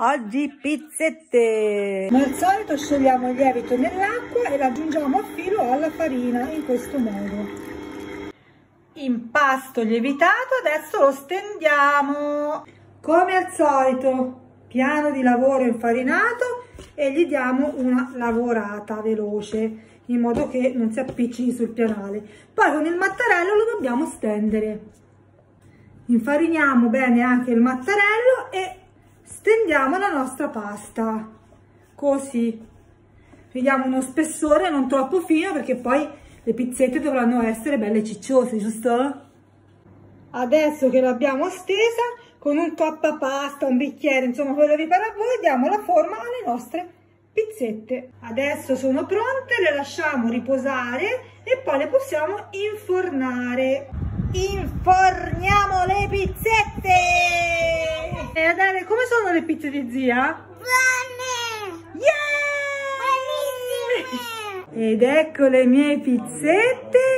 Oggi pizzette! Come al solito sciogliamo il lievito nell'acqua e l'aggiungiamo a filo alla farina in questo modo. Impasto lievitato, adesso lo stendiamo. Come al solito, piano di lavoro infarinato e gli diamo una lavorata veloce in modo che non si appiccichi sul pianale. Poi con il mattarello lo dobbiamo stendere. Infariniamo bene anche il mattarello e stendiamo la nostra pasta. Così. Vediamo uno spessore non troppo fino perché poi le pizzette dovranno essere belle cicciose giusto? adesso che l'abbiamo stesa con un coppa pasta un bicchiere insomma quello che pare a voi diamo la forma alle nostre pizzette. Adesso sono pronte le lasciamo riposare e poi le possiamo infornare. Inforniamo le pizzette Adele come sono le pizze di zia? Buone! Yeah! Ed ecco le mie pizzette.